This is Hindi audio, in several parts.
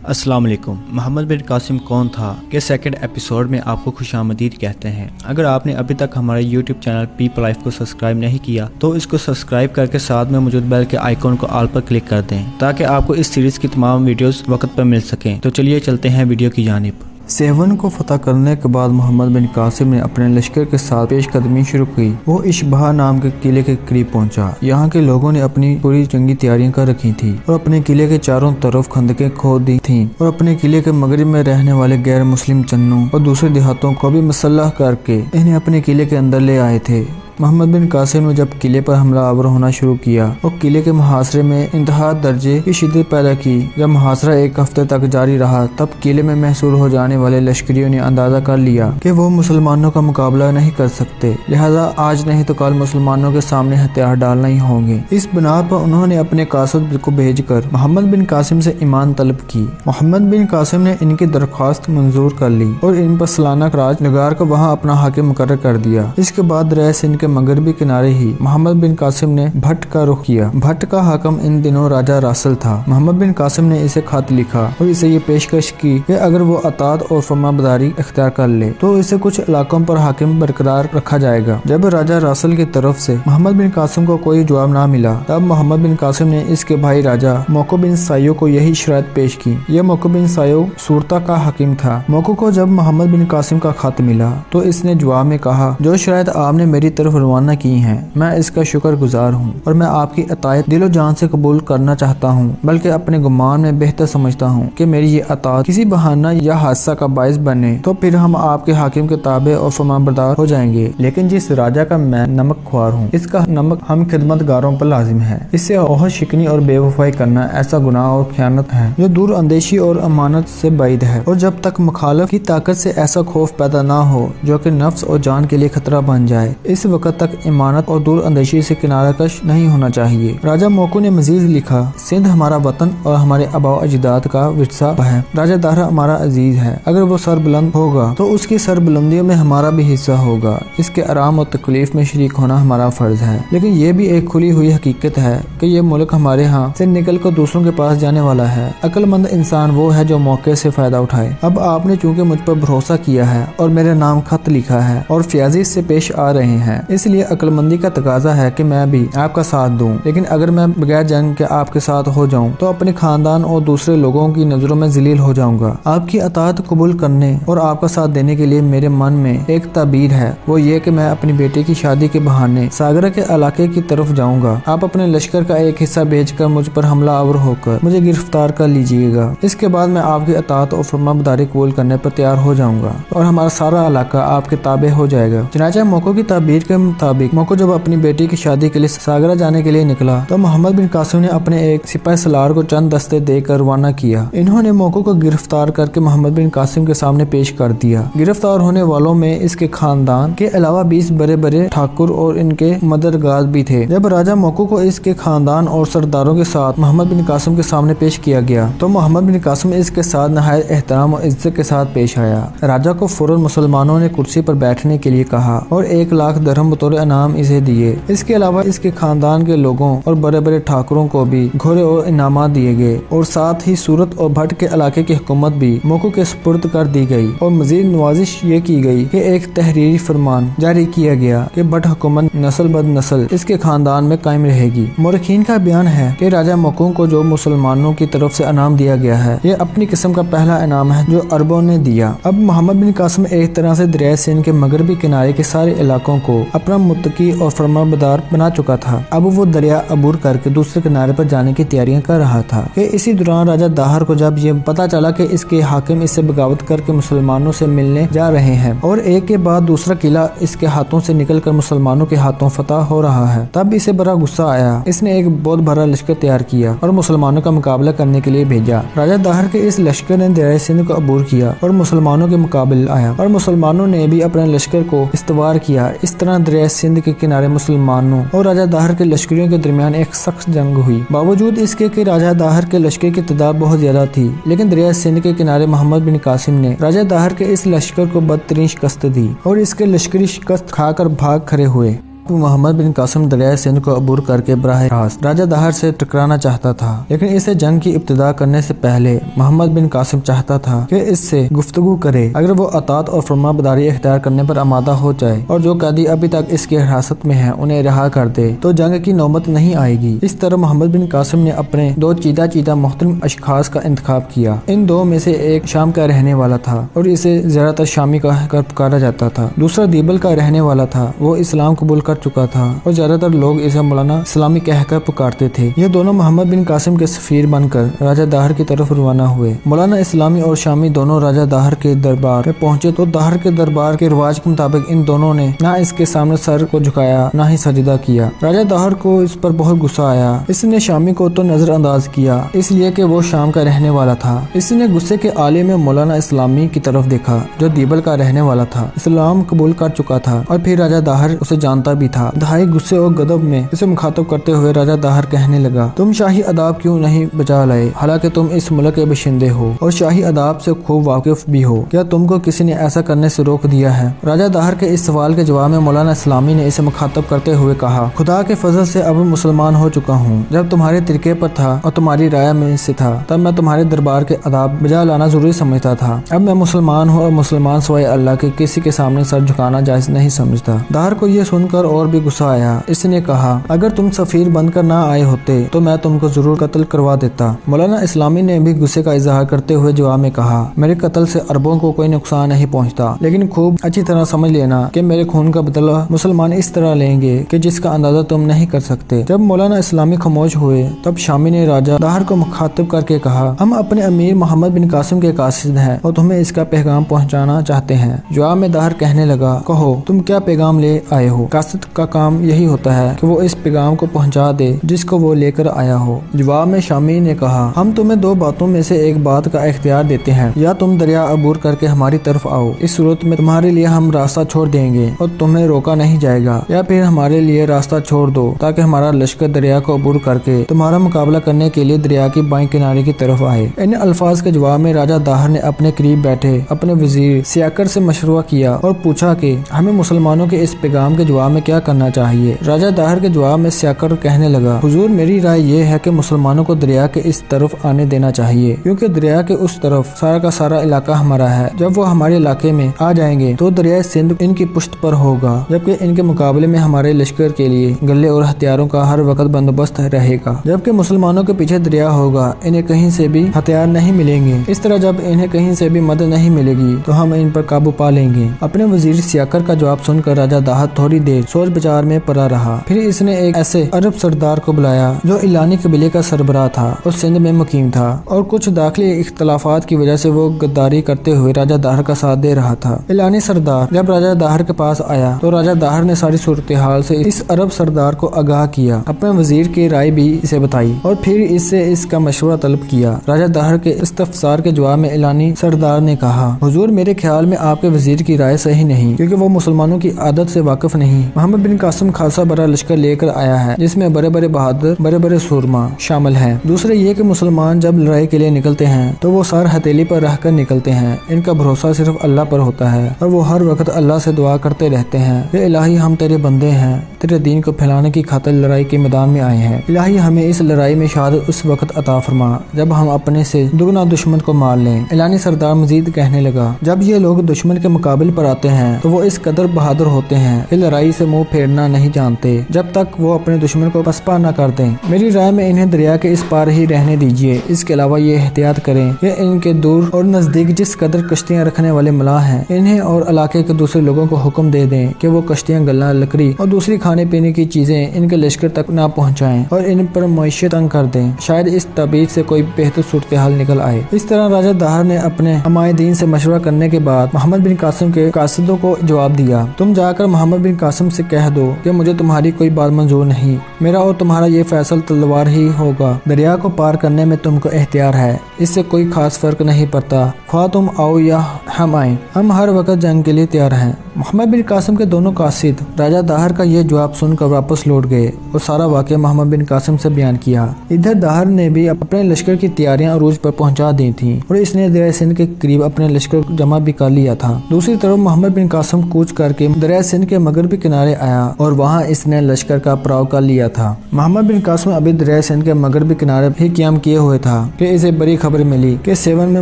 अस्सलाम वालेकुम मोहम्मद बिन कासिम कौन था? के सेकंड एपिसोड में आपको खुश आमदीद कहते हैं। अगर आपने अभी तक हमारे यूट्यूब चैनल पीपल लाइफ को सब्सक्राइब नहीं किया तो इसको सब्सक्राइब करके साथ में मौजूद बेल के आइकॉन को आल पर क्लिक कर दें, ताकि आपको इस सीरीज़ की तमाम वीडियोस वक्त पर मिल सकें। तो चलिए चलते हैं वीडियो की जानब। सेवन को फतह करने के बाद मोहम्मद बिन कासिम ने अपने लश्कर के साथ पेशकदमी शुरू की। वो इशबहा नाम के किले के करीब पहुँचा। यहाँ के लोगों ने अपनी पूरी जंगी तैयारियाँ कर रखी थी और अपने किले के चारों तरफ़ खंदकें खोद दी थीं और अपने किले के मगरब में रहने वाले गैर मुस्लिम चन्नों और दूसरे देहातों को भी मसल्ह करके इन्हें अपने किले के अंदर ले आए थे। मोहम्मद बिन कासिम ने जब किले पर हमला आवर होना शुरू किया और किले के मुहासरे में इंतहा दर्जे की शिदत पैदा की, जब मुहासरा एक हफ़्ते तक जारी रहा, तब किले में महसूर हो जाने वाले लश्करियों ने अंदाज़ा कर लिया कि वो मुसलमानों का मुकाबला नहीं कर सकते। लिहाजा आज नहीं तो कल मुसलमानों के सामने हथियार डालना ही होंगे। इस बिना पर उन्होंने अपने कासद को भेज कर मोहम्मद बिन कासिम से ईमान तलब की। मोहम्मद बिन कासिम ने इनकी दरख्वास्त मंजूर कर ली और इन पर सलाना राज नगार को वहाँ अपना हाकिम मुकर कर दिया। इसके बाद रह सिंह मगरबी किनारे ही मोहम्मद बिन कासिम ने भट्ट का रुख किया। भट्ट का हाकम इन दिनों राजा रासल था। मोहम्मद बिन कासिम ने इसे खत लिखा और इसे ये पेशकश की कि अगर वो अतात और फरमाबदारी अख्तियार कर ले तो इसे कुछ इलाकों पर हाकिम बरकरार रखा जाएगा। जब राजा रासल की तरफ़ से मोहम्मद बिन कासिम को कोई जवाब न मिला, तब मोहम्मद बिन कासिम ने इसके भाई राजा मोको बिन सायो को यही शरात पेश की। यह मोको बिन सायो सूरता का हकीम था। मोको को जब मोहम्मद बिन कासिम का खत मिला तो इसने जवाब में कहा, जो शायद आपने मेरी तरफ़ रवाना की हैं। मैं इसका शुक्र गुजार हूँ और मैं आपकी अतायत दिलो जान से कबूल करना चाहता हूँ, बल्कि अपने गुमान में बेहतर समझता हूँ कि मेरी ये अतात किसी बहाना या हादसा का बायस बने तो फिर हम आपके हाकिम के ताबे और फरमाबरदार हो जाएँगे। लेकिन जिस राजा का मैं नमक खुआर हूँ, इसका नमक हम खिदमत गारों पर लाजिम है। इससे ओहद शिकनी और बेवफाई करना ऐसा गुनाह और ख्यानत है, जो दूर अंदेशी और अमानत से बैद है। और जब तक मुखालफ की ताकत से ऐसा खौफ पैदा ना हो, जो कि नफ्स और जान के लिए खतरा बन जाए, इस वक्त तक इमानत और दूर अंदेशी से किनारा कश नहीं होना चाहिए। राजा मोको ने मजीद लिखा, सिंध हमारा वतन और हमारे अबा अजदाद का विरसा है। राजा दारा हमारा अज़ीज़ है। अगर वो सर बुलंद होगा तो उसकी सर बुलंदियों में हमारा भी हिस्सा होगा। इसके आराम और तकलीफ़ में शरीक होना हमारा फ़र्ज़ है। लेकिन ये भी एक खुली हुई हकीकत है कि ये मुल्क हमारे यहाँ से निकल कर दूसरों के पास जाने वाला है। अक्लमंद इंसान वो है जो मौके से फ़ायदा उठाए। अब आपने चूँकि मुझ पर भरोसा किया है और मेरे नाम खत लिखा है और फ्याजी से पेश आ रहे हैं इसलिए अक्लमंदी का तकाजा है कि मैं भी आपका साथ दूँ। लेकिन अगर मैं बगैर जंग के आपके साथ हो जाऊँ तो अपने खानदान और दूसरे लोगों की नज़रों में जलील हो जाऊँगा। आपकी अतात कबूल करने और आपका साथ देने के लिए मेरे मन में एक तबीर है। वो ये कि मैं अपनी बेटी की शादी के बहाने सागरा के इलाके की तरफ़ जाऊँगा। आप अपने लश्कर का एक हिस्सा भेजकर मुझ पर हमला आवर होकर मुझे गिरफ़्तार कर लीजिएगा। इसके बाद मैं आपकी अतात और फरमाबदारी कबूल करने पर तैयार हो जाऊँगा और हमारा सारा इलाका आपके ताबे हो जाएगा। चनाचा मौकों की ताबीर के मुताबिक मोको जब अपनी बेटी की शादी के लिए सागरा जाने के लिए निकला तो मोहम्मद बिन कासिम ने अपने एक सिपाही सलार को चंद दस्ते देकर रवाना किया। इन्होंने मोको को गिरफ़्तार करके मोहम्मद बिन कासिम के सामने पेश कर दिया। गिरफ़्तार होने वालों में इसके खानदान के अलावा बीस बड़े बड़े ठाकुर और इनके मदरगाज भी थे। जब राजा मोको को इसके खानदान और सरदारों के साथ मोहम्मद बिन कासिम के सामने पेश किया गया तो मोहम्मद बिन कासिम इसके साथ नहायत एहतराम और इज़्ज़त के साथ पेश आया। राजा को फ़ौरन मुसलमानों ने कुर्सी पर बैठने के लिए कहा और एक लाख दरहम बतौर इनाम इसे दिए। इसके अलावा इसके खानदान के लोगों और बड़े बड़े ठाकुरों को भी घोड़े और इनाम दिए गए और साथ ही सूरत और भट्ट के इलाके की हुकूमत भी मोको के स्पुर्द कर दी गई और मजीद नवाजिश ये की गई कि एक तहरीरी फरमान जारी किया गया कि भट्ट हुकूमत नस्ल बद नस्ल इसके खानदान में कायम रहेगी। मोरखीन का बयान है कि राजा मकू को जो मुसलमानों की तरफ़ से इनाम दिया गया है, ये अपनी किस्म का पहला इनाम है जो अरबों ने दिया। अब मोहम्मद बिन कासम एक तरह से दरिया सिंध के मगरबी किनारे के सारे इलाकों को अपना मुतकी और फरमाबदार बना चुका था। अब वो दरिया अबूर करके दूसरे किनारे पर जाने की तैयारियाँ कर रहा था। कि इसी दौरान राजा दाहर को जब ये पता चला कि इसके हाकिम इससे बगावत करके मुसलमानों से मिलने जा रहे हैं और एक के बाद दूसरा किला इसके हाथों से निकलकर मुसलमानों के हाथों फतह हो रहा है, तब इसे बड़ा गुस्सा आया। इसने एक बहुत बड़ा लश्कर तैयार किया और मुसलमानों का मुकाबला करने के लिए भेजा। राजा दाहर के इस लश्कर ने दरिया सिंध को अबूर किया और मुसलमानों के मुकाबले आया और मुसलमानों ने भी अपने लश्कर को इस्तवार किया। इस तरह दरिया सिंध के किनारे मुसलमानों और राजा दाहर के लश्करियों के दरमियान एक सख्त जंग हुई। बावजूद इसके कि राजा दाहर के लश्कर की तादाद बहुत ज़्यादा थी, लेकिन दरिया सिंध के किनारे मोहम्मद बिन कासिम ने राजा दाहर के इस लश्कर को बदतरीन शिकस्त दी और इसके लश्करी शिकस्त खाकर भाग खड़े हुए। मोहम्मद बिन कासिम दरिया सिंध को अबूर करके बराह रास्त राजा दहर से टकराना चाहता था, लेकिन इसे जंग की इब्तदा करने से पहले मोहम्मद बिन कासिम चाहता था कि इससे गुफ्तगु करे। अगर वो अतात और फरमा बदारी इख्तियार करने पर आमादा हो जाए और जो कैदी अभी तक इसकी हिरासत में है, उन्हें रिहा कर दे तो जंग की नौबत नहीं आएगी। इस तरह मोहम्मद बिन कासिम ने अपने दो चीदा चीदा मुख्तलिम अशखास का इंतखब किया। इन दो में से एक शाम का रहने वाला था और इसे ज़्यादातर शामी का पुकारा जाता था। दूसरा दीबल का रहने वाला था, वो इस्लाम कबूल कर चुका था और ज़्यादातर लोग इसे मौलाना इस्लामी कहकर पुकारते थे। ये दोनों मोहम्मद बिन कासिम के सफीर बनकर राजा दाहर की तरफ़ रवाना हुए। मौलाना इस्लामी और शामी दोनों राजा दाहर के दरबार में पहुँचे तो दाहर के दरबार के रिवाज के मुताबिक इन दोनों ने न इसके सामने सर को झुकाया, न ही सजदा किया। राजा दाहर को इस पर बहुत गुस्सा आया। इसने शामी को तो नजरअंदाज किया, इसलिए कि वो शाम का रहने वाला था। इसने गुस्से के आले में मौलाना इस्लामी की तरफ़ देखा, जो दीबल का रहने वाला था। इस्लाम कबूल कर चुका था और फिर राजा दाहर उसे जानता भी था। दहाई गुस्से और गदब में इसे मुखातब करते हुए राजा दाहर कहने लगा, तुम शाही अदाब क्यों नहीं बचा लाए? हालाँकि तुम इस मुल्क के बशिंदे हो और शाही अदाब से खूब वाकिफ भी हो। क्या तुमको किसी ने ऐसा करने से रोक दिया है? राजा दाहर के इस सवाल के जवाब में मौलाना इस्लामी ने इसे मुखातब करते हुए कहा, खुदा के फजल से अब मुसलमान हो चुका हूँ। जब तुम्हारे तिरके पर था और तुम्हारी राय में से था, तब मैं तुम्हारे दरबार के अदाब बजा लाना ज़रूरी समझता था। अब मैं मुसलमान हूँ और मुसलमान सवाए अल्लाह के किसी के सामने सर झुकाना जायज़ नहीं समझता। दाहर को यह सुनकर और भी गुस्सा आया। इसने कहा, अगर तुम सफीर बनकर ना आए होते तो मैं तुमको ज़रूर कत्ल करवा देता। मौलाना इस्लामी ने भी गुस्से का इजहार करते हुए जवाब में कहा, मेरे कत्ल से अरबों को कोई नुकसान नहीं पहुँचता, लेकिन खूब अच्छी तरह समझ लेना कि मेरे खून का बदला मुसलमान इस तरह लेंगे कि जिसका अंदाज़ा तुम नहीं कर सकते। जब मौलाना इस्लामी खामोश हुए, तब शामी ने राजा दाहर को मुखातिब करके कहा, हम अपने अमीर मोहम्मद बिन कासिम के कासिद हैं और तुम्हें इसका पैगाम पहुंचाना चाहते हैं। जवाब में दाहर कहने लगा, कहो, तुम क्या पैगाम ले आए हो? कासिद का काम यही होता है कि वो इस पैगाम को पहुँचा दे जिसको वो लेकर आया हो। जवाब में शामी ने कहा, हम तुम्हें दो बातों में से एक बात का इख्तियार देते हैं। या तुम दरिया अबूर करके हमारी तरफ़ आओ। इस सूरत में तुम्हारे लिए हम रास्ता छोड़ देंगे और तुम्हें रोका नहीं जाएगा। या फिर हमारे लिए रास्ता छोड़ दो, ताकि हमारा लश्कर दरिया को अबूर करके तुम्हारा मुकाबला करने के लिए दरिया की बाई किनारे की तरफ़ आए। इन अल्फाज के जवाब में राजा दाहर ने अपने करीब बैठे, अपने वज़ीर सियाकर से मशरुआ किया और पूछा कि, हमें मुसलमानों के इस पैगाम के जवाब में क्या करना चाहिए? राजा दाहर के जवाब में सियाकर कहने लगा, हुजूर, मेरी राय यह है कि मुसलमानों को दरिया के इस तरफ़ आने देना चाहिए, क्योंकि दरिया के उस तरफ़ सारा का सारा इलाका हमारा है। जब वो हमारे इलाके में आ जाएँगे तो दरिया सिंध इनकी पुश्त पर होगा, जबकि इनके मुकाबले में हमारे लश्कर के लिए गले और हथियारों का हर वक्त बंदोबस्त रहेगा। जबकि मुसलमानों के पीछे दरिया होगा, इन्हें कहीं से भी हथियार नहीं मिलेंगे। इस तरह जब इन्हें कहीं से भी मदद नहीं मिलेगी तो हम इन पर काबू पा लेंगे। अपने वज़ीर सियाकर का जवाब सुनकर राजा दाहत थोड़ी देर सोच विचार में पड़ा रहा। फिर इसने एक ऐसे अरब सरदार को बुलाया, जो इलानी कबीले का सरबराह था और सिंध में मुकीम था और कुछ दाखिली इख्तलाफात की वजह से वो गद्दारी करते हुए राजा दाहर का साथ दे रहा था। इलानी सरदार जब राजा दाहर के पास आया तो राजा दाहर ने सारी सूरत हाल से इस अरब सरदार को आगाह किया। अपने वज़ीर की राय भी इसे बताई और फिर इससे इसका मशवरा तलब किया। राजा दाहर के इस्तफसार के जवाब में इलानी सरदार ने कहा, हुजूर, मेरे ख्याल में आपके वज़ीर की राय सही नहीं, क्योंकि वो मुसलमानों की आदत से वाकिफ नहीं। मोहम्मद बिन कासिम खासा बड़ा लश्कर लेकर आया है, जिसमें बड़े बड़े बहादुर बड़े बड़े सुरमा शामिल हैं। दूसरे ये कि मुसलमान जब लड़ाई के लिए निकलते हैं तो वो सर हथेली पर रह कर निकलते हैं। इनका भरोसा सिर्फ़ अल्लाह पर होता है, और वो हर वक्त अल्लाह से दुआ करते रहते हैं। इलाही, हम तेरे बंदे हैं, तेरे दीन को फैलाने की खातर लड़ाई के मैदान में आए हैं। इलाही, हमें इस लड़ाई में शहादत उस वक्त अता फरमा, जब हम अपने से दुगना दुश्मन को मार लें। इलानी सरदार मजीद कहने लगा, जब ये लोग दुश्मन के मुकाबले पर आते हैं तो वो इस कदर बहादुर होते हैं। ये लड़ाई से मुँह फेरना नहीं जानते। जब तक वो अपने दुश्मन को पसपा न कर दें, मेरी राय में इन्हें दरिया के इस पार ही रहने दीजिए। इसके अलावा ये एहतियात करें, ये इनके दूर और नज़दीक जिस कदर कश्तियाँ रखने वाले मलाह हैं, इन्हें और इलाके के दूसरे लोगों को हुक्म दे दें कि वो कश्तियाँ गला लकड़ी और दूसरी खाने पीने की चीज़ें इनके लश्कर तक न पहुँचाएँ और इन पर मैशियत तंग कर दें। शायद इस तबीर से कोई बेहतर सूरत हाल निकल आए। इस तरह राजा दाहर ने अपने हमायदीन से मशवरा करने के बाद मोहम्मद बिन कासिम के कासिदों को जवाब दिया। तुम जाकर मोहम्मद बिन कासिम से कह दो कि मुझे तुम्हारी कोई बात मंजूर नहीं। मेरा और तुम्हारा ये फैसल तलवार ही होगा। दरिया को पार करने में तुमको एहतियार है। इससे कोई खास फ़र्क नहीं पड़ता। ख्वा तुम आओ या हम आए। हम हर वक्त जंग के लिए तैयार हैं। मोहम्मद बिन कासिम के दोनों कासिद, राजा दाहर का यह जवाब सुनकर वापस लौट गए और सारा वाक्य मोहम्मद बिन कासिम से बयान किया। इधर दाहर ने भी अपने लश्कर की तैयारियाँ अरूज पर पहुँचा दी थी और इसने दरिया सिंध के करीब अपने लश्कर जमा भी कर लिया था। दूसरी तरफ़ मोहम्मद बिन कासिम कूच करके दरिया सिंध के मगरबी किनारे आया और वहाँ इसने लश्कर का पड़ाव कर लिया था। मोहम्मद बिन कासिम अभी दरिया सिंध के मगरबी किनारे भी क्याम किए हुए था कि इसे बड़ी खबर मिली कि सेवन में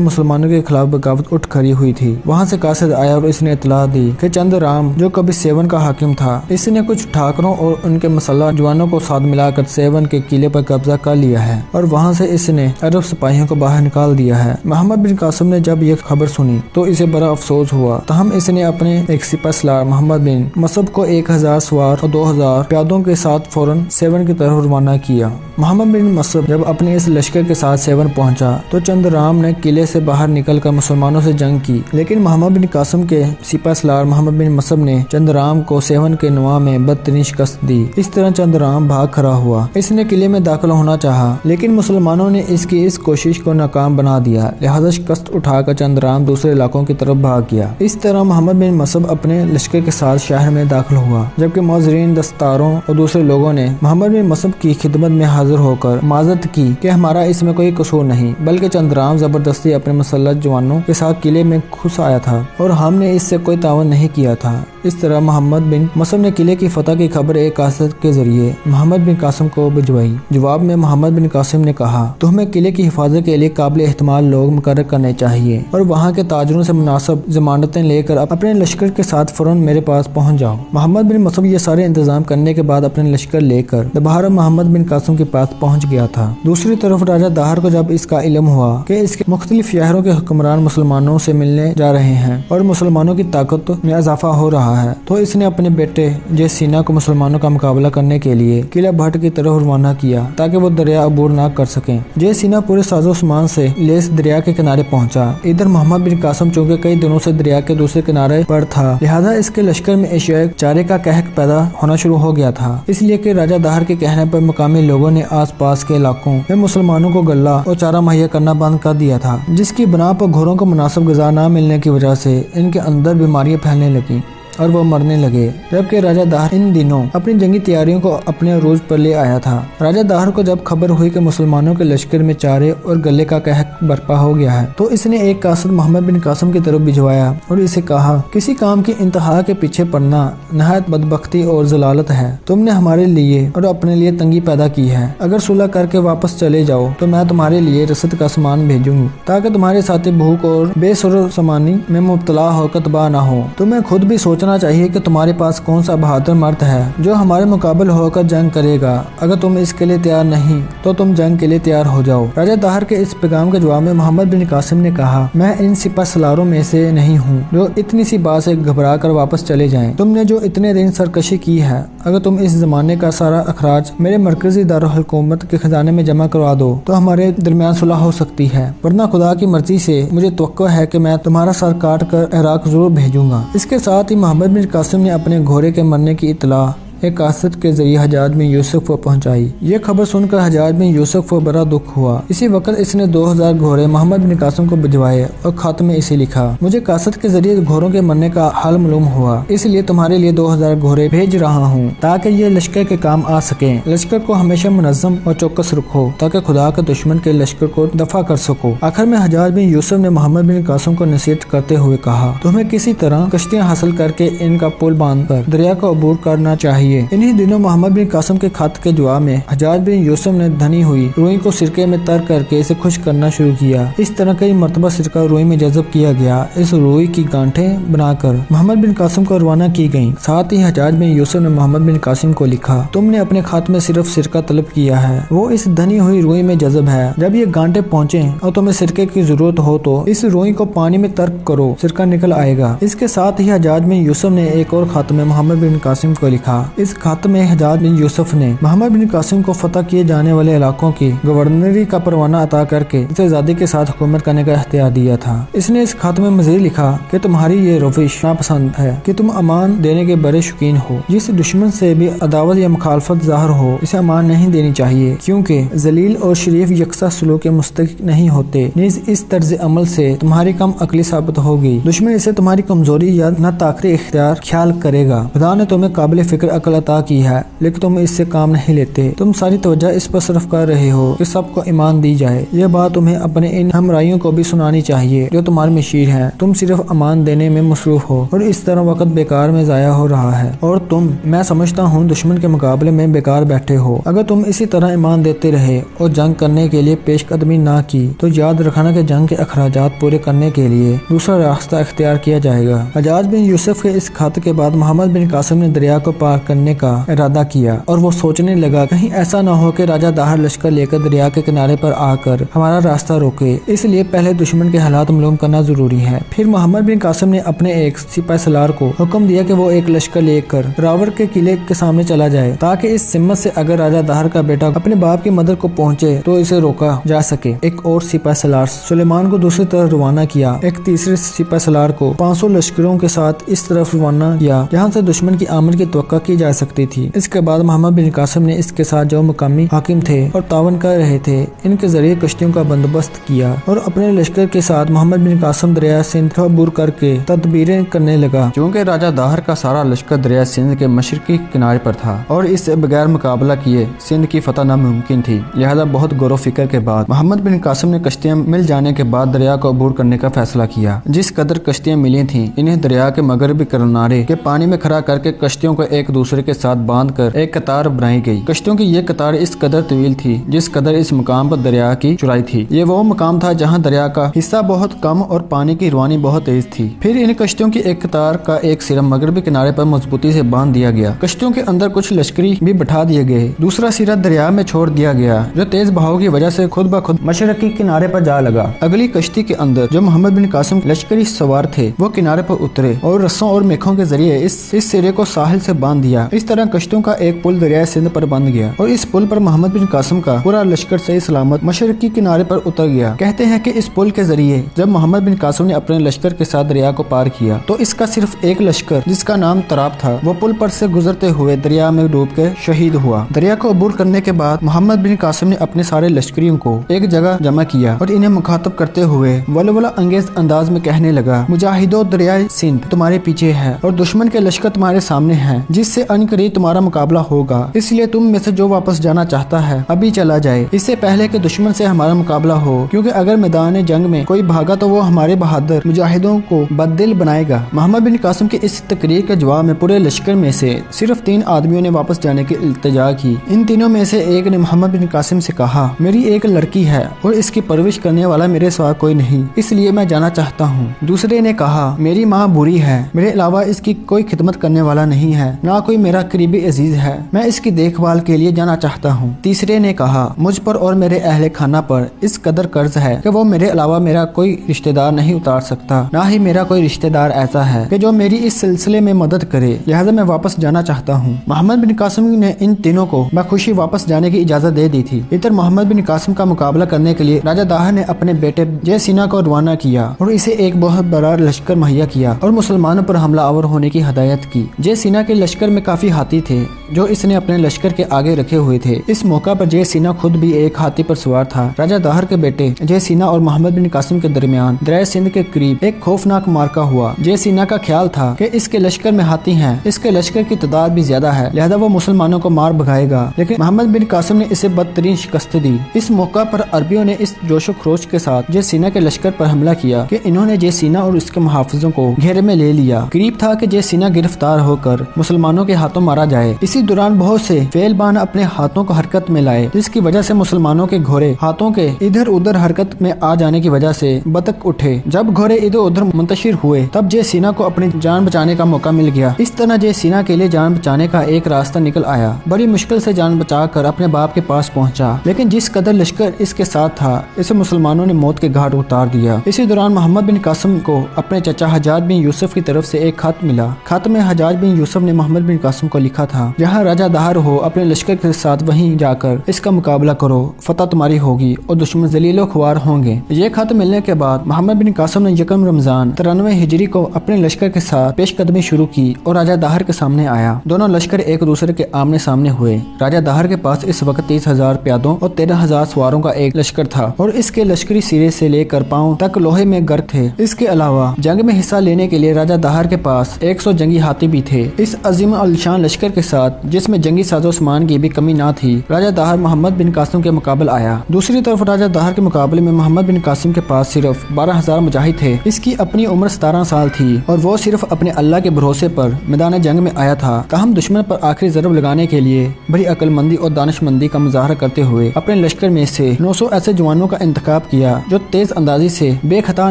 मुसलमानों के खिलाफ बगावत उठ खड़ी हुई थी। वहाँ से कासिद आया और इसने इतला दी कि चंद राम, जो कभी सेवन का हाकिम था, इसने कुछ ठाकरों और उनके मसल्ला जवानों को साथ मिलाकर सेवन के किले पर कब्जा कर लिया है और वहाँ से इसने अरब सिपाहियों को बाहर निकाल दिया है। मोहम्मद बिन कासिम ने जब ये खबर सुनी तो इसे बड़ा अफसोस हुआ। तहम इसने अपने एक सिपा सलार मोहम्मद बिन मसब को एक हज़ार सवार और दो हज़ार प्यादों के साथ फ़ौरन सेवन की तरफ़ रवाना किया। मोहम्मद बिन मसब जब अपने इस लश्कर के साथ सेवन पहुँचा तो चंद राम ने किले से बाहर निकलकर मुसलमानों से जंग की। लेकिन मोहम्मद बिन कासम के सिपा सलार मोहम्मद बिन मसब ने चंद्राम को सेवन के नुआ में बदतरीन शिकस्त दी। इस तरह चंद्राम भाग खड़ा हुआ। इसने किले में दाखिल होना चाहा, लेकिन मुसलमानों ने इसकी इस कोशिश को नाकाम बना दिया। लिहाजा शिकस्त उठाकर चंद्राम दूसरे इलाकों की तरफ़ भाग गया। इस तरह मोहम्मद बिन मसब अपने लश्कर के साथ शहर में दाखिल हुआ। जबकि मोजरीन दस्तारों और दूसरे लोगों ने मोहम्मद बिन मसब की खिदमत में हाजिर होकर माजत की कि हमारा इसमें कोई कसूर नहीं, बल्कि चंद्राम ज़बरदस्ती अपने मुसलत जवानों के साथ किले में खुश आया था और हमने इससे कोई तावन नहीं किया था। इस तरह मोहम्मद बिन मसम ने किले की फतह की खबर एक कासद के ज़रिए मोहम्मद बिन कासम को भिजवाई। जवाब में मोहम्मद बिन कासिम ने कहा, तुम्हें किले की हिफाजत के लिए काबिल एहतमाल लोग मुकर करने चाहिए और वहाँ के ताजरों से मुनासब जमानतें लेकर अपने लश्कर के साथ फ़ौरन मेरे पास पहुँच जाओ। मोहम्मद बिन मसम ये सारे इंतज़ाम करने के बाद अपने लश्कर लेकर दोबारा मोहम्मद बिन कासिम के पास पहुँच गया था। दूसरी तरफ़ राजा दाहर को जब इसका इलम हुआ कि इसके मुख्तलिफ़ शहरों के हुक्मरान मुसलमानों से मिलने जा रहे हैं और मुसलमानों की ताकत में इजाफा हो रहा है। तो इसने अपने बेटे जय सीना को मुसलमानों का मुकाबला करने के लिए किला भट्ट की तरफ़ रवाना किया, ताकि वो दरिया अबूर न कर सके। जय सीना पूरे साजो सामान से लेस दरिया के किनारे पहुँचा। इधर मोहम्मद बिन कासम चूँकि कई दिनों से दरिया के दूसरे किनारे पर था, लिहाजा इसके लश्कर में एशिया चारे का कहक पैदा होना शुरू हो गया था। इसलिए कि राजा दाहर के कहने पर मुकामी लोगों ने आस पास के इलाकों में मुसलमानों को गला और चारा मुहैया करना बंद कर दिया था, जिसकी बना पर घोरों को मुनासिब गजा न मिलने की वजह से इनके अंदर बीमारियाँ फैलने लगी। और वो मरने लगे। जबकि राजा दाहर इन दिनों अपनी जंगी तैयारियों को अपने अरूज पर ले आया था। राजा दाहर को जब खबर हुई कि मुसलमानों के लश्कर में चारे और गले का कहक बर्पा हो गया है तो इसने एक कासद मोहम्मद बिन कासम की तरफ़ भिजवाया और इसे कहा, किसी काम की इंतहा के पीछे पड़ना नहायत बदबख्ती और जलालत है। तुमने हमारे लिए और अपने लिए तंगी पैदा की है। अगर सुलह करके वापस चले जाओ तो मैं तुम्हारे लिए रसद का सामान भेजूँगी, ताकि तुम्हारे साथी भूख और बेसुर समानी में मुबतला होकर तबाह न हो। तुम्हें खुद भी सोचना सोचना चाहिए कि तुम्हारे पास कौन सा बहादुर मर्द है, जो हमारे मुकाबल होकर जंग करेगा। अगर तुम इसके लिए तैयार नहीं तो तुम जंग के लिए तैयार हो जाओ। राजा दाहर के इस पैगाम के जवाब में मोहम्मद बिन कासिम ने कहा, मैं इन सिपा सलारों में से नहीं हूँ, जो इतनी सी बात से घबरा कर वापस चले जाए। तुमने जो इतने दिन सरकशी की है, अगर तुम इस जमाने का सारा अखराज मेरे मरकजी दारकूमत के खजाने में जमा करवा दो तो हमारे दरमियान सुलह हो सकती है। वरना खुदा की मर्ज़ी से मुझे तो है कि मैं तुम्हारा सर काट कर इराक ज़रूर भेजूँगा। इसके साथ ही मोहम्मद बिन कासिम ने अपने घोड़े के मरने की इतला एक कासद के ज़रिए हजाज में यूसुफ को पहुंचाई। ये खबर सुनकर हजाज में यूसुफ को बड़ा दुख हुआ। इसी वक्त इसने 2000 घोड़े मोहम्मद बिन कासिम को भिजवाए और खत में इसे लिखा। मुझे कासद के ज़रिए घोड़ों के मरने का हाल मालूम हुआ। इसलिए तुम्हारे लिए 2000 घोड़े भेज रहा हूँ, ताकि ये लश्कर के काम आ सके। लश्कर को हमेशा मुनजम और चौकस रखो, ताकि खुदा के दुश्मन के लश्कर को दफ़ा कर सको। आखिर में हजाज बिन यूसुफ ने मोहम्मद बिन कासिम को नसीहत करते हुए कहा, तुम्हें किसी तरह कश्तियाँ हासिल करके इनका पुल बाँध कर दरिया को अबूर करना चाहिए। चाहिए। इन्हीं दिनों मोहम्मद बिन कासम के खत के जवाब में हजाज बिन यूसुफ ने धनी हुई, रोई को सिरके में तर करके इसे खुश करना शुरू किया। इस तरह कई मरतबा सिरका रोई में जजब किया गया। इस रोई की गांठे बनाकर मोहम्मद बिन कासिम को रवाना की गई साथ ही हजाज बिन यूसुफ ने मोहम्मद बिन कासिम को लिखा, तुमने अपने खात में सिर्फ़ सिरका तलब किया है। वो इस धनी हुई रोई में जजब है। जब ये गांठे पहुँचे और तुम्हें सिरके की ज़रूरत हो तो इस रोई को पानी में तर्क करो। सिरका निकल आएगा। इसके साथ ही हजाज बिन यूसुफ ने एक और खात में मोहम्मद बिन कासिम को लिखा इस खत में हजाज बिन यूसुफ ने मोहम्मद बिन कासिम को फतह किए जाने वाले इलाकों की गवर्नरी का परवाना अता करके इसे आज़ादी के साथ हुकूमत करने का अख्तियार दिया था। इसने इस खत में मजीद लिखा की, तुम्हारी ये रविश नापसंद है की तुम अमान देने के बड़े शौकीन हो। जिस दुश्मन से भी अदावत या मुखालफत ज़ाहिर हो, इसे अमान नहीं देनी चाहिए, क्योंकि जलील और शरीफ यकसा सलूक के मुस्तक नहीं होते। नीज इस तर्ज अमल से तुम्हारी कम अकली साबित होगी। दुश्मन इसे तुम्हारी कमज़ोरी या न ताकरी इख्तियार ख्याल करेगा। खुदा ने तुम्हें काबिल फ़िक्र अकल अता की है, लेकिन तुम इससे काम नहीं लेते। तुम सारी तवज्जो इस पर सिर्फ़ कर रहे हो कि सबको ईमान दी जाए। यह बात तुम्हें अपने इन हमराइयों को भी सुनानी चाहिए, जो तुम्हारे मशीर है। तुम सिर्फ़ अमान देने में मसरूफ हो, और इस तरह वक्त बेकार में जाया हो रहा है। और तुम, मैं समझता हूँ, दुश्मन के मुकाबले में बेकार बैठे हो। अगर तुम इसी तरह ईमान देते रहे और जंग करने के लिए पेशकदमी ना की तो याद रखना कि जंग के अखराज पूरे करने के लिए दूसरा रास्ता अख्तियार किया जाएगा। अजाज बिन यूसुफ के इस खत के बाद मोहम्मद बिन कासिम ने दरिया को पार करने का इरादा किया और वो सोचने लगा, कहीं ऐसा न हो कि राजा दाहर लश्कर लेकर दरिया के किनारे पर आकर हमारा रास्ता रोके। इसलिए पहले दुश्मन के हालात मालूम करना ज़रूरी है। फिर मोहम्मद बिन कासिम ने अपने एक सिपाही सलार को हुक्म दिया कि वो एक लश्कर लेकर रावर के किले के सामने चला जाए, ताकि इस सिमत से अगर राजा दाहर का बेटा अपने बाप की मदद को पहुँचे तो इसे रोका जा सके। एक और सिपाही सलार सुलेमान को दूसरी तरफ़ रवाना किया। एक तीसरे सिपाही सलार को 500 लश्करों के साथ इस तरफ़ रवाना किया, जहाँ से दुश्मन की आमद की तो की जा सकती थी। इसके बाद मोहम्मद बिन कासिम ने इसके साथ जो मुकामी हाकिम थे और तावन कर रहे थे, इनके ज़रिए कश्तियों का बंदोबस्त किया और अपने लश्कर के साथ मोहम्मद बिन कासिम दरिया सिंध अबूर करके तदबीरें करने लगा। क्योंकि राजा दाहर का सारा लश्कर दरिया सिंध के मशरकी किनारे पर था और इससे बगैर मुकाबला किए सिंध की फतह नामुमकिन थी, लिहाजा बहुत गौर फ़िक्र के बाद मोहम्मद बिन कासिम ने कश्तियाँ मिल जाने के बाद दरिया को अबूर करने का फैसला किया। जिस कदर कश्तियाँ मिली थी, इन्हें दरिया के मगरबी किनारे के पानी में खड़ा करके कश्तियों को एक दूसरे के साथ बाँध कर एक कतार बनाई गई। कश्तियों की ये कतार इस कदर तवील थी, जिस कदर इस मुकाम पर दरिया की चुराई थी। ये वो मुकाम था जहाँ दरिया का हिस्सा बहुत कम और पानी की रवानी बहुत तेज थी। फिर इन कश्तियों की एक कतार का एक सिरा मगरबी किनारे पर मजबूती से बाँध दिया गया। कश्तियों के अंदर कुछ लश्करी भी बैठा दिए गए। दूसरा सिरा दरिया में छोड़ दिया गया, जो तेज बहाव की वजह से खुद ब खुद मशरकी किनारे पर जा लगा। अगली कश्ती के अंदर जो मोहम्मद बिन कासिम लश्करी सवार थे, वो किनारे पर उतरे और रस्सों और मेखों के ज़रिए इस इस सिरे को साहिल से बाँध दिया इस तरह कश्तों का एक पुल दरिया सिंध पर बंद गया और इस पुल पर मोहम्मद बिन कासम का पूरा लश्कर सही सलामत मशरकी किनारे पर उतर गया। कहते हैं कि इस पुल के ज़रिए जब मोहम्मद बिन कासम ने अपने लश्कर के साथ दरिया को पार किया तो इसका सिर्फ़ एक लश्कर, जिसका नाम तराब था, वो पुल पर से गुजरते हुए दरिया में डूब के शहीद हुआ। दरिया को अबूर करने के बाद मोहम्मद बिन कासिम ने अपने सारे लश्करियों को एक जगह जमा किया और इन्हें मुखातब करते हुए वलवला अंगेज अंदाज में कहने लगा, मुजाहिदो दरिया सिंध तुम्हारे पीछे है और दुश्मन के लश्कर तुम्हारे सामने है, जिससे अनकरीब तुम्हारा मुकाबला होगा। इसलिए तुम में से जो वापस जाना चाहता है, अभी चला जाए। इससे पहले कि दुश्मन से हमारा मुकाबला हो, क्योंकि अगर मैदान जंग में कोई भागा तो वो हमारे बहादुर मुजाहिदों को बददिल बनाएगा। मोहम्मद बिन कासिम की इस तकरीर के जवाब में पूरे लश्कर में से सिर्फ़ तीन आदमियों ने वापस जाने की इल्तजा की। इन तीनों में से एक ने मोहम्मद बिन कासिम से कहा, मेरी एक लड़की है और इसकी परवरिश करने वाला मेरे सिवा कोई नहीं, इसलिए मैं जाना चाहता हूँ। दूसरे ने कहा, मेरी माँ बुरी है, मेरे अलावा इसकी कोई खिदमत करने वाला नहीं है, ना कोई मेरा करीबी अज़ीज़ है। मैं इसकी देखभाल के लिए जाना चाहता हूँ। तीसरे ने कहा, मुझ पर और मेरे अहले खाना पर इस कदर कर्ज है कि वो मेरे अलावा मेरा कोई रिश्तेदार नहीं उतार सकता। ना ही मेरा कोई रिश्तेदार ऐसा है कि जो मेरी इस सिलसिले में मदद करे। लिहाजा मैं वापस जाना चाहता हूँ। मोहम्मद बिन कासिम ने इन तीनों को बखुशी वापस जाने की इजाज़त दे दी थी। इधर मोहम्मद बिन कासिम का मुकाबला करने के लिए राजा दाहर ने अपने बेटे जय सीना को रवाना किया और इसे एक बहुत बड़ा लश्कर मुहैया किया और मुसलमानों पर हमला आवर होने की हदायत की। जय सिन्हा के लश्कर में काफ़ी हाथी थे, जो इसने अपने लश्कर के आगे रखे हुए थे। इस मौका पर जय सीना खुद भी एक हाथी पर सवार था। राजा दाहर के बेटे जय सीना और मोहम्मद बिन कासिम के दरमियान दरिया सिंध के करीब एक खौफनाक मार्का हुआ। जय सीना का ख्याल था कि इसके लश्कर में हाथी हैं। इसके लश्कर की तादाद भी ज़्यादा है, लिहाजा वो मुसलमानों को मार भगाएगा। लेकिन मोहम्मद बिन कासिम ने इसे बदतरीन शिकस्त दी। इस मौका पर अरबियों ने इस जोशो खरोच के साथ जय सीना के लश्कर पर हमला किया कि इन्होंने जय सीना और उसके मुहाफिजों को घेरे में ले लिया। करीब था कि जय सीना गिरफ़्तार होकर मुसलमानों के हाथों मारा जाए। इसी दौरान बहुत से फेलबान अपने हाथों को हरकत में लाए, जिसकी वजह से मुसलमानों के घोड़े हाथों के इधर उधर हरकत में आ जाने की वजह से बतक उठे। जब घोड़े इधर उधर मुंतशिर हुए, तब जय सीना को अपनी जान बचाने का मौका मिल गया। इस तरह जय सीना के लिए जान बचाने का एक रास्ता निकल आया। बड़ी मुश्किल से जान बचा कर अपने बाप के पास पहुँचा। लेकिन जिस कदर लश्कर इसके साथ था, इसे मुसलमानों ने मौत के घाट उतार दिया। इसी दौरान मोहम्मद बिन कासिम को अपने चचा हजाज बिन यूसुफ की तरफ़ से एक खत मिला। खत में हजाज बिन यूसुफ ने मोहम्मद बिन कासिम को लिखा था, जहाँ राजा दाहर हो, अपने लश्कर के साथ वहीं जाकर इसका मुकाबला करो, फतह तुम्हारी होगी और दुश्मन जलीलो खुआर होंगे। ये खत मिलने के बाद मोहम्मद बिन कासम ने यकम रमज़ान तिरानवे हिजरी को अपने लश्कर के साथ पेशकदमी शुरू की और राजा दाहर के सामने आया। दोनों लश्कर एक दूसरे के आमने सामने हुए। राजा दाहर के पास इस वक्त तीस हज़ार प्यादों और तेरह हज़ार सवारों का एक लश्कर था और इसके लश्करी सिरे से लेकर पाँव तक लोहे में गर्क थे। इसके अलावा जंग में हिस्सा लेने के लिए राजा दाहर के पास एक सौ जंगी हाथी भी थे। इस अजीम अलशान लश्कर के साथ, जिसमें जंगी साजो सामान की भी कमी ना थी, राजा दाहर मोहम्मद बिन कासिम के मुकाबले आया। दूसरी तरफ़, राजा दाहर के मुकाबले में मोहम्मद बिन कासिम के पास सिर्फ़ बारह हज़ार मुजाहिद थे। इसकी अपनी उम्र सतारह साल थी, और वो सिर्फ़ अपने अल्लाह के भरोसे पर मैदान जंग में आया था। तहम दुश्मन पर आखिरी जरब लगाने के लिए बड़ी अकलमंदी और दानशमंदी का मुजाहरा करते हुए अपने लश्कर में से 900 ऐसे जवानों का इंतखाब किया, जो तेज अंदाजी से बेखता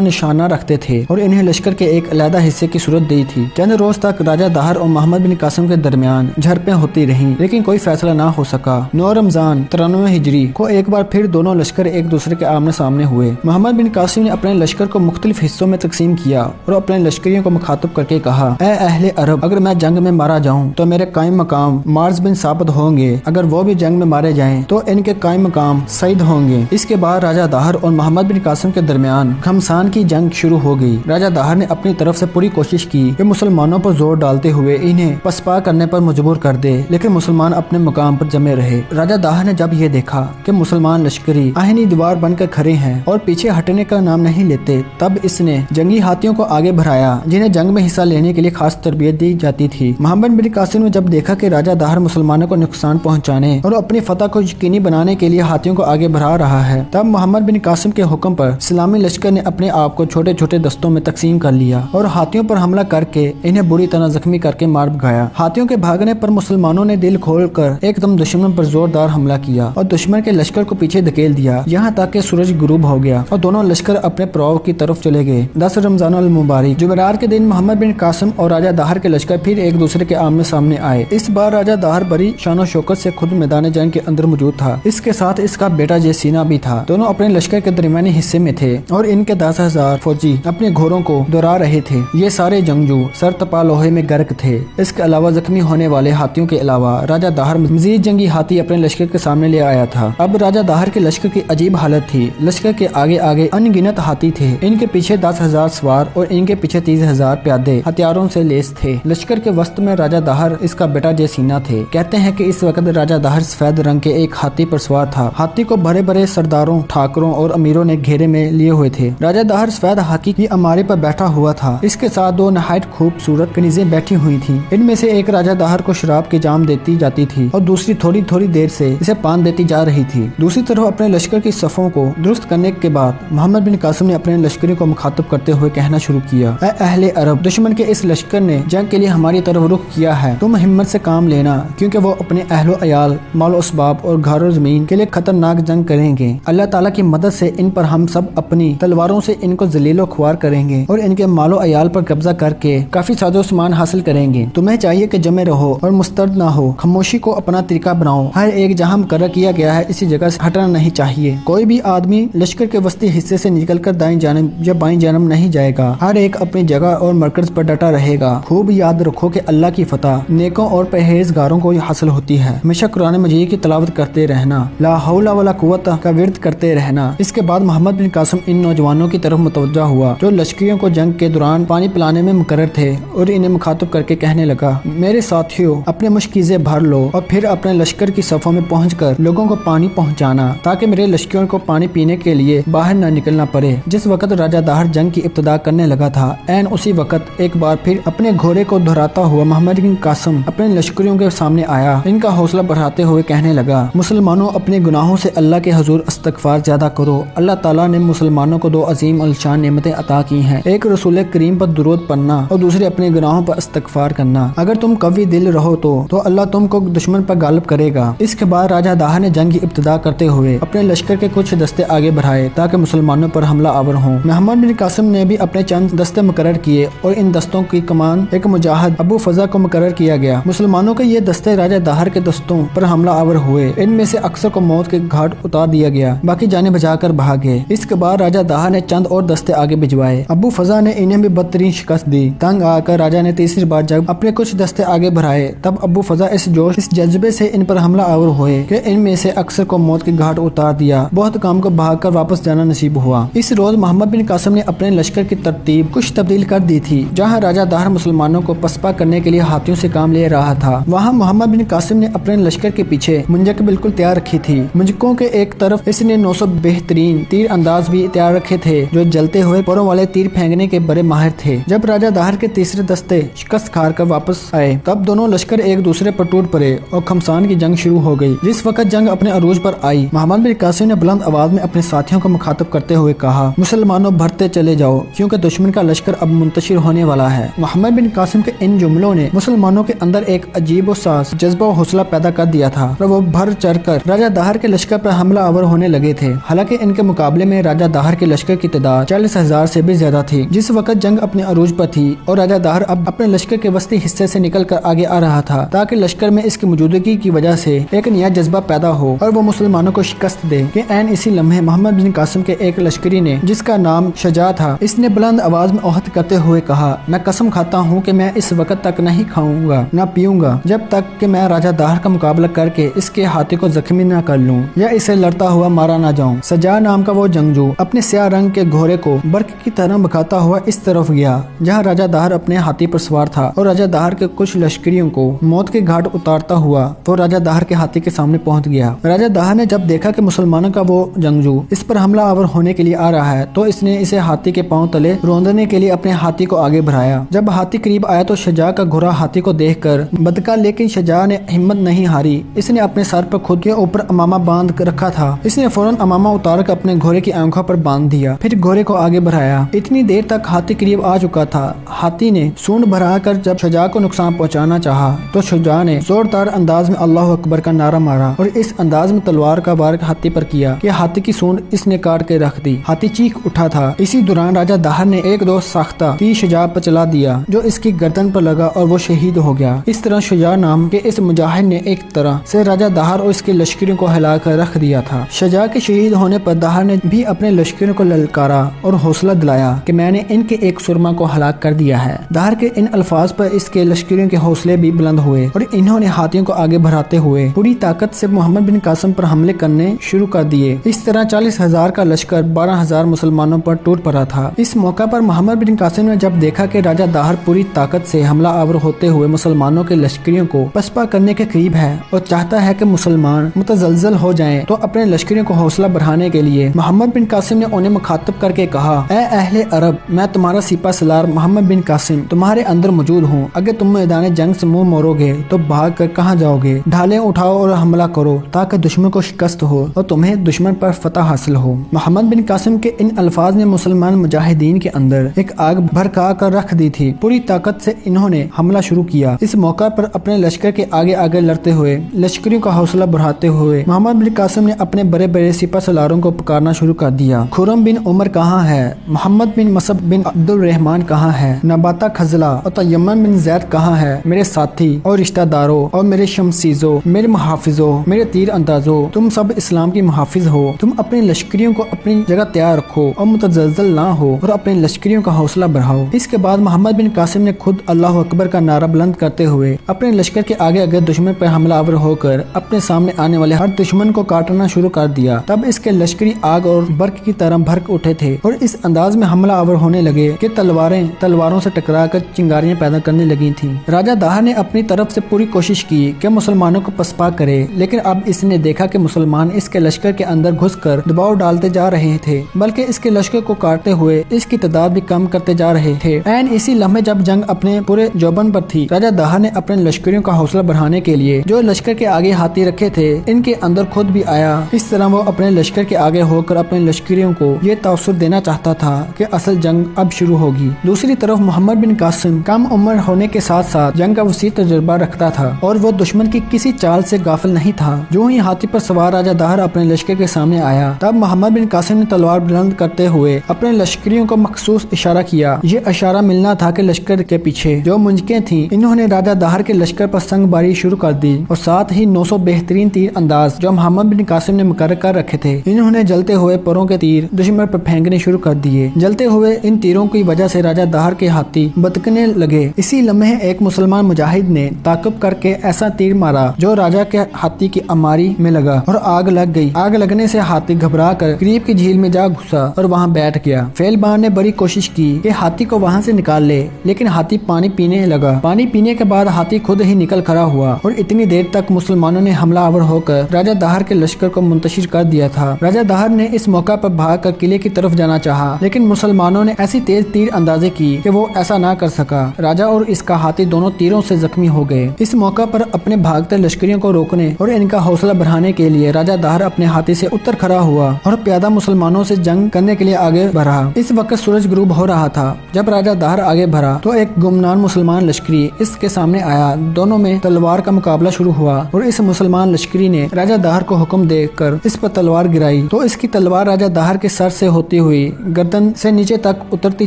निशाना रखते थे, और इन्हें लश्कर के एक अलहदा हिस्से की सूरत दी थी। चंद रोज तक राजा दाहर और मोहम्मद बिन कासिम के दरमियान झड़पें होती रहीं, लेकिन कोई फैसला न हो सका। नौ रमज़ान, तिरानवे हिजरी, को एक बार फिर दोनों लश्कर एक दूसरे के आमने सामने हुए। मोहम्मद बिन कासिम ने अपने लश्कर को मुख्तलिफ़ हिस्सों में तकसीम किया और अपने लश्करियों को मुखातब करके कहा ए अहले अरब, अगर मैं जंग में मारा जाऊँ तो मेरे कायम मकाम मार्ज बिन साबित होंगे। अगर वो भी जंग में मारे जाए तो इनके कायम मकाम सईद होंगे। इसके बाद राजा दाहर और मोहम्मद बिन कासिम के दरमियान घमसान की जंग शुरू हो गई। राजा दाहर ने अपनी तरफ़ से पूरी कोशिश की कि मुसलमानों पर ज़ोर डालते हुए इन्हें पसपा करने पर मजबूर कर दे, लेकिन मुसलमान अपने मुकाम पर जमे रहे। राजा दाहर ने जब ये देखा कि मुसलमान लश्करी आहनी दीवार बनकर खड़े हैं और पीछे हटने का नाम नहीं लेते, तब इसने जंगी हाथियों को आगे बढ़ाया, जिन्हें जंग में हिस्सा लेने के लिए खास तरबियत दी जाती थी। मोहम्मद बिन कासिम ने जब देखा कि राजा दाहर मुसलमानों को नुकसान पहुँचाने और अपनी फतह को यकीनी बनाने के लिए हाथियों को आगे बढ़ा रहा है, तब मोहम्मद बिन कासिम के हुक्म पर इस्लामी लश्कर ने अपने आप को छोटे छोटे दस्तों में तकसीम कर लिया और हाथियों पर हमला करके इन्हें बुरी तरह जख्मी करके मार गया। हाथियों के भागने पर मुसलमानों ने दिल खोल कर एकदम दुश्मन पर जोरदार हमला किया और दुश्मन के लश्कर को पीछे धकेल दिया। यहाँ तक कि सूरज गुरूब हो गया और दोनों लश्कर अपने प्रभाव की तरफ़ चले गए। दस रमज़ान मुबारक जुमेरात के दिन मोहम्मद बिन कासिम और राजा दाहर के लश्कर फिर एक दूसरे के आमने सामने आए। इस बार राजा दाहर बड़ी शानो शौकत से खुद मैदान जंग के अंदर मौजूद था। इसके साथ इसका बेटा जयसीना भी था। दोनों अपने लश्कर के दरमियानी हिस्से में थे और इनके दस हज़ार फौजी अपने घोड़ों को दोहरा रहे थे। ये सारे जंगजू सर तपा लोहे में गर्क थे। इसके अलावा जख्मी होने वाले हाथियों के अलावा राजा दाहर मजीद जंगी हाथी अपने लश्कर के सामने ले आया था। अब राजा दाहर के लश्कर की अजीब हालत थी। लश्कर के आगे आगे अनगिनत हाथी थे। इनके पीछे दस हज़ार सवार और इनके पीछे तीस हज़ार प्यादे हथियारों से लेस थे। लश्कर के वस्त में राजा दाहर इसका बेटा जयसीना थे। कहते हैं कि इस वक्त राजा दाहर सफ़ेद रंग के एक हाथी पर सवार था। हाथी को बड़े बड़े सरदारों, ठाकरों और अमीरों ने घेरे में लिए हुए थे। राजा दाहर सफ़ेद हाथी की अमारे पर बैठा हुआ था। इसके साथ दो नहायत खूबसूरत कनीजें बैठी हुई थी। इनमें से एक राजा दाहर को शराब की जाम देती जाती थी और दूसरी थोड़ी थोड़ी देर से इसे पान देती जा रही थी। दूसरी तरफ़ अपने लश्कर की सफों को दुरुस्त करने के बाद मोहम्मद बिन कासिम ने अपने लश्करी को मुखातब करते हुए कहना शुरू किया अहले अरब, दुश्मन के इस लश्कर ने जंग के लिए हमारी तरफ़ रुख किया है। तुम हिम्मत से काम लेना, क्योंकि वो अपने अहलो अयाल, मालो असबाब और घर ज़मीन के लिए खतरनाक जंग करेंगे। अल्लाह ताला की मदद से इन पर हम सब अपनी तलवारों से इनको जलीलो खुआर करेंगे और इनके मालो अयाल पर कब्जा करके काफ़ी साजो सामान हासिल करेंगे। तुम्हें चाहिए कि जमे रहो और मुस्तरद ना हो। खामोशी को अपना तरीका बनाओ। हर एक जहाँ मुकर किया गया है, इसी जगह से हटना नहीं चाहिए। कोई भी आदमी लश्कर के वस्ती हिस्से से निकलकर दाएँ जानब या बाएँ जानब नहीं जाएगा। हर एक अपनी जगह और मरकज पर डटा रहेगा। खूब याद रखो कि अल्लाह की फतह, नेकों और परहेजगारों को हासिल होती है। हमेशा कुरान मजीद की तलावत करते रहना, ला हौला वाला कुत का विरद करते रहना। इसके बाद मोहम्मद बिन कासिम इन नौजवानों की तरफ़ मुतवजा हुआ, जो लश्करियों को जंग के दौरान पानी पिलाने में मुकर थे और इन्हें मुखातब करके कहने लगा मेरे साथियों, अपने मुश्किजे भर लो और फिर अपने लश्कर की सफों में पहुँच कर लोगों को पानी पहुँचाना, ताकि मेरे लश्करियों को पानी पीने के लिए बाहर न निकलना पड़े। जिस वक्त राजा दाहर जंग की इब्तदा करने लगा था एन उसी वक्त एक बार फिर अपने घोड़े को दोहराता हुआ मोहम्मद बिन कासिम अपने लश्करियों के सामने आया। इनका हौसला बढ़ाते हुए कहने लगा, मुसलमानों, अपने गुनाहों से अल्लाह के हजूर इस्तगफार ज़्यादा करो। अल्लाह ताला ने मुसलमानों को दो अजीम अलशान नेमतें अता की हैं। एक रसूल करीम पर दुरूद पढ़ना और दूसरे अपने गुनाहों पर इस्तगफार करना। अगर तुम कवि दिल रहो तो। तो अल्लाह तुमको दुश्मन पर गालब करेगा। इसके बाद राजा दाह ने जंग की इब्तदा करते हुए अपने लश्कर के कुछ दस्ते आगे बढ़ाए, ताकि मुसलमानों पर हमला आवर हो। मोहम्मद बिन कासिम ने भी अपने चंद दस्ते मुकर किए और इन दस्तों की कमान, एक मुजाहिद अबू फजा को मुकर किया गया। मुसलमानों के ये दस्ते राजा दाहर के दस्तों पर हमला आवर हुए। इनमें से अक्सर को मौत के घाट उतार दिया गया। बाकी जाने बचाकर भाग। गए इसके बाद राजा दाहर ने चंद और दस्ते आगे भिजवाए। अबू फजा ने इन्हें भी बदतरीन शिकस्त दी। तंग आकर राजा ने तीसरी बार जब अपने कुछ दस्ते आगे बढ़ाए। तब अबू फजा इस जोश, इस जज्बे से इन पर हमला आवर हुए कि इनमें से अक्सर को मौत के घाट उतार दिया। बहुत काम को भाग कर वापस जाना नसीब हुआ। इस रोज मोहम्मद बिन कासम ने अपने लश्कर की तरतीब कुछ तब्दील कर दी थी, जहाँ राजा दाहर मुसलमानों को पसपा करने के लिए हाथियों से काम ले रहा था। वहाँ मोहम्मद बिन कासिम ने अपने लश्कर के पीछे मुंजक बिल्कुल तैयार रखी थी। मुंजकों के एक तरफ़ इसने 900 बेहतरीन तीर अंदाज भी तैयार रखे थे, जो जलते हुए परों वाले तीर फेंकने के बड़े माहिर थे। जब राजा दाहर के तीसरे दस्ते शिकस्त खार कर वापस आए तब दोनों लश्कर एक दूसरे पर टूट पड़े और खमसान की जंग शुरू हो गई। जिस वक्त जंग अपने अरूज पर आई मोहम्मद बिन कासिम ने बुलंद आवाज़ में अपने साथियों को मुखातब करते हुए कहा, मुसलमानों भरते चले जाओ, क्योंकि दुश्मन का लश्कर अब मुंतशिर होने वाला है। मोहम्मद बिन कासिम के इन जुमलों ने मुसलमानों के अंदर एक अजीब सास, जज्बा हौसला पैदा कर दिया था और वो भर चढ़ कर राजा दाहर के लश्कर पर हमला आवर होने लगे थे। हालाँकि इनके मुकाबले में राजा दाहर के लश्कर की तादाद चालीस हज़ार से भी ज़्यादा थी। जिस वक्त जंग अपने अरूज पर थी और राजा दाहर अब अपने लश्कर के वस्ती हिस्से से निकल कर आगे आ रहा था, ताकि लश्कर में इसकी मौजूदगी की वजह से एक नया जज्बा पैदा हो और वो मुसलमानों को शिकस्त दे कि एन इसी लम्हे मोहम्मद बिन कासिम के एक लश्करी ने, जिसका नाम शजा था, इसने बुलंद आवाज़ में ओहद करते हुए कहा, मैं कसम खाता हूँ की मैं इस वक्त तक नहीं खाऊँगा, न पीऊँगा, जब तक की मैं राजा दाहर का मुकाबला करके इसके हाथी को जख्मी न कर लूँ, या इसे लड़ता हुआ मारा ना जाऊँ। सजा नाम का वो जंगजू अपने स्या रंग के घोड़े को बर्क की तरह बखाता हुआ इस तरफ़ गया, जहाँ राजा दाहर अपने हाथी पर सवार था और राजा दाहर के कुछ लश्करियों को मौत के घाट उतारता हुआ वो राजा दाहर के हाथी के सामने पहुँच गया। राजा दाहर ने जब देखा कि मुसलमानों का वो जंगजू इस पर हमला आवर होने के लिए आ रहा है तो इसने इसे हाथी के पाँव तले रोंदने के लिए अपने हाथी को आगे बढ़ाया। जब हाथी करीब आया तो शजा का घोड़ा हाथी को देखकर बदका, लेकिन शजा ने हिम्मत नहीं हारी। इसने अपने सर पर खुद के ऊपर अमामा बाँध कर रखा था। इसने फ़ौरन अमामा उतार कर अपने घोड़े की आँखों पर बाँध दिया, फिर घोड़े को आगे बढ़ाया। इतनी देर तक हाथी करीब आ चुका था। हाथी ने सूंड भरा कर जब शजा को नुकसान पहुंचाना चाहा तो शुजा ने जोरदार अंदाज में अल्लाह अकबर का नारा मारा और इस अंदाज में तलवार का वार हाथी पर किया कि हाथी की सूंड इसने काट के रख दी। हाथी चीख उठा था। इसी दौरान राजा दाहर ने एक दो साख्ता तीर शुजा पर चला दिया, जो इसकी गर्दन पर लगा और वो शहीद हो गया। इस तरह शुजा नाम के इस मुजाहिद ने एक तरह से राजा दाहर और इसके लश्करियों को हिलाकर रख दिया था। शजा के शहीद होने पर दाहर ने भी अपने लश्करियों को ललकारा और हौसला दिलाया कि मैंने इनके एक सुरमा को हलाक कर दिया है। दाहर के इन अल्फाज पर इसके लश्करियों के हौसले भी बुलंद हुए और इन्होंने हाथियों को आगे बढ़ाते हुए पूरी ताकत से मोहम्मद बिन कासम पर हमले करने शुरू कर दिए। इस तरह चालीस हज़ार का लश्कर बारह हज़ार मुसलमानों पर टूट पड़ा था। इस मौका पर मोहम्मद बिन कासिम ने जब देखा कि राजा दाहर पूरी ताकत से हमला आवर होते हुए मुसलमानों के लश्करियों को पसपा करने के करीब है और चाहता है कि मुसलमान मुतजलजल हो जाएँ तो अपने लश्करियों को हौसला बढ़ाने के लिए मोहम्मद बिन कासिम ने उन्हें मुखातब करके कहा अहले अरब, मैं तुम्हारा सिपा सलार मोहम्मद बिन कासिम, तुम्हारे अंदर मौजूद हूँ। अगर तुम मैदान जंग से मुँह मोड़ोगे तो भाग कर कहाँ जाओगे? ढाले उठाओ और हमला करो, ताकि दुश्मन को शिकस्त हो और तुम्हें दुश्मन पर फतह हासिल हो। मोहम्मद बिन कासिम के इन अल्फाज ने मुसलमान मुजाहिदीन के अंदर एक आग भड़का कर रख दी थी। पूरी ताकत से इन्होंने हमला शुरू किया। इस मौका पर अपने लश्कर के आगे आगे लड़ते हुए, लश्करियों का हौसला बढ़ाते हुए, मोहम्मद बिन कासिम ने अपने बड़े बड़े सिपा सलारों को पुकारना शुरू कर दिया। खुरम बिन उमर कहाँ है? मोहम्मद बिन मसब बिन अब्दुल रहमान कहाँ है? नबाता खजला और तयमन बिन जैद कहाँ है? मेरे साथी और रिश्तेदारों और मेरे शमसीजो, मेरे मुहाफिजो, मेरे तीर अंदाजों तुम सब इस्लाम की मुहाफिज हो। तुम अपने लश्करियों को अपनी जगह तैयार रखो और मुतजल ना हो और अपने लश्करियों का हौसला बढ़ाओ। इसके बाद मोहम्मद बिन कासिम ने खुद अल्लाह अकबर का नारा बुलंद करते हुए अपने लश्कर के आगे आगे दुश्मन पर हमलावर होकर अपने सामने आने वाले हर दुश्मन को काटना शुरू कर दिया, तब इसके लश्करी आग और बर्क की तरह भरक उठे थे और इस अंदाज में हमला आवर होने लगे कि तलवारें तलवारों से टकरा कर चिंगारियाँ पैदा करने लगी थीं। राजा दाहर ने अपनी तरफ़ से पूरी कोशिश की कि मुसलमानों को पसपा करे, लेकिन अब इसने देखा कि मुसलमान इसके लश्कर के अंदर घुसकर दबाव डालते जा रहे थे, बल्कि इसके लश्कर को काटते हुए इसकी तादाद भी कम करते जा रहे थे। एन इसी लम्हे जब जंग अपने पूरे जोबन पर थी, राजा दाहर ने अपने लश्करियों का हौसला बढ़ाने के लिए जो लश्कर के आगे हाथी रखे थे, इनके अंदर खुद भी आया। इस तरह वो अपने लश्कर के आगे होकर अपने लश्करियों को ये तासुर देना चाहता था कि असल जंग अब शुरू होगी। दूसरी तरफ़ मोहम्मद बिन कासिम कम उम्र होने के साथ साथ जंग का वसी तजुर्बा रखता था और वो दुश्मन की किसी चाल से गाफिल नहीं था। जो ही हाथी पर सवार राजा दाहर अपने लश्कर के सामने आया, तब मोहम्मद बिन कासिम ने तलवार बुलंद करते हुए अपने लश्करियों को मखसूस इशारा किया। ये इशारा मिलना था कि लश्कर के पीछे जो मुंजके थी, इन्होंने राजा दाहर के लश्कर पर संगबारी शुरू कर दी और साथ ही 900 बेहतरीन तीर अंदाज जो मोहम्मद बिन कासिम ने मुकर कर रखे थे, इन्होंने जलते हुए परों के तीर दुश्मन पर फेंकने शुरू कर दिए। जलते हुए इन तीरों की वजह से राजा दाहर के हाथी बतकने लगे। इसी लम्हे एक मुसलमान मुजाहिद ने ताकब करके ऐसा तीर मारा, जो राजा के हाथी की अमारी में लगा और आग लग गई। आग लगने से हाथी घबरा कर करीब की झील में जा घुसा और वहाँ बैठ गया। फेलबान ने बड़ी कोशिश की कि हाथी को वहाँ से निकाल ले, लेकिन हाथी पानी पीने लगा। पानी पीने के बाद हाथी खुद ही निकल खड़ा हुआ और इतनी देर तक मुसलमानों ने हमलावर होकर राजा दाहर के लश्कर को मुंतशिर कर दिया था। राजा दाहर ने इस मौका पर भाग कर किले की तरफ़ जाना चाहा, लेकिन मुसलमानों ने ऐसी तेज तीर अंदाजे की कि वो ऐसा ना कर सका। राजा और इसका हाथी दोनों तीरों से जख्मी हो गए। इस मौका पर अपने भागते लश्करियों को रोकने और इनका हौसला बढ़ाने के लिए राजा दाहर अपने हाथी से उत्तर खड़ा हुआ और प्यादा मुसलमानों से जंग करने के लिए आगे बढ़ा। इस वक्त सूरज ग्रूब हो रहा था। जब राजा दाहर आगे बढ़ा तो एक गुमनान मुसलमान लश्करी इसके सामने आया। दोनों में तलवार का मुकाबला शुरू हुआ और इस मुसलमान लश्करी ने राजा दाहर को हुक्म देकर इस पर तलवार गिराई। तो इसकी तलवार राजा दाहर के सर से होती हुई गर्दन से नीचे तक उतरती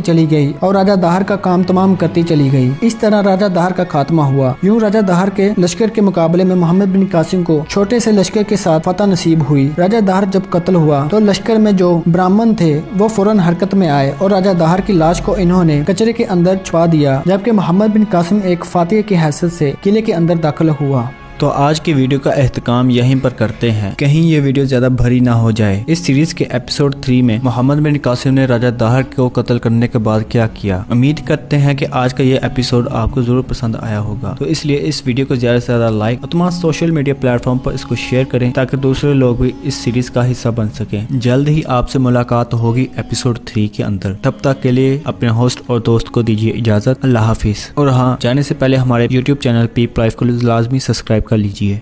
चली गई और राजा दाहर का काम तमाम करती चली गई। इस तरह राजा दाहर का खात्मा हुआ। यूँ राजा दहार के लश्कर के मुकाबले में मोहम्मद बिन कासिम को छोटे से लश्कर के साथ फतह नसीब हुई। राजा दहार जब कत्ल हुआ तो लश्कर में जो ब्राह्मण थे, वो फ़ौरन हरकत में आए और राजा दहार की लाश को इन्होंने कचरे के अंदर छुपा दिया, जबकि मोहम्मद बिन कासिम एक फातिह की हैसियत से किले के अंदर दाखिल हुआ। तो आज की वीडियो का अहतकाम यहीं पर करते हैं। कहीं ये वीडियो ज़्यादा भरी ना हो जाए। इस सीरीज़ के एपिसोड थ्री में मोहम्मद बिन कासिम ने राजा दाहर को कत्ल करने के बाद क्या किया? उम्मीद करते हैं कि आज का ये एपिसोड आपको ज़रूर पसंद आया होगा। तो इसलिए इस वीडियो को ज़्यादा से ज़्यादा लाइक और तमाम सोशल मीडिया प्लेटफॉर्म पर इसको शेयर करें ताकि दूसरे लोग भी इस सीरीज़ का हिस्सा बन सके। जल्द ही आपसे मुलाकात होगी एपिसोड थ्री के अंदर। तब तक के लिए अपने होस्ट और दोस्त को दीजिए इजाज़त। अल्लाह हाफिज। और हाँ जाने से पहले हमारे यूट्यूब चैनल पी लाइफ को लाजमी सब्सक्राइब कर लीजिए।